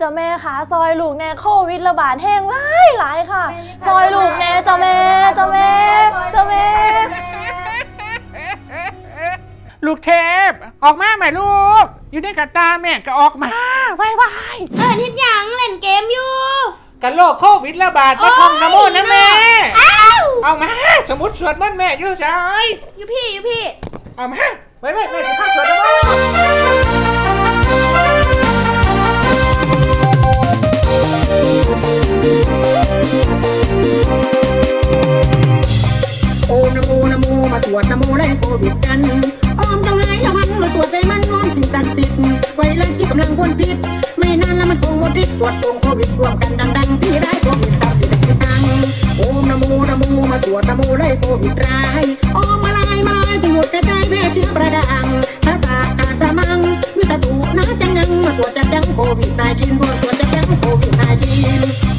เจ้าแม่คะซอยลูกแน่โควิดระบาดแห้งหลายหลายค่ะ ซอยลูกแน่เจ้าแม่เจ้าแม่เจ้าแม่ ลูกเทพ ออกมาไหมลูก อยู่ในกระตาแม่ก็ออกมาไวเออทิดหยังเล่นเกมอยู่ๆกันโรคโควิดระบาดมาท่องนะโมนะแม่อ้าวเอามา สมุดสวดมนต์แม่อยู่ใช่อยู่พี่อยู่พี่ เอามาไว้ไว้แม่จะพาสว โมมาตรวจนะโมไล่โควิดกันอ้อมต้องไงระวังมาตรวจใจมันงอนสิ่งศักดิ์สิทธิ์ไวรัสที่กำลังพ่นพิษไม่นานแล้วมันคงหมดฤทธิ์ตรวจส่งโควิดรวมกันดังๆพี่ได้โควิดตามสิทธิ์ตังโอมนะโมนะโมมาตรวจนะโมไล่โควิดร้ายอ้อมมาลายมาลายทั้งหมดกระจายแพร่เชื้อประดังถ้าตากาสมังวิตาตูนะจังงังมาตรวจจับยังโควิดนายกินบนตรวจจับยังโควิดนายกิน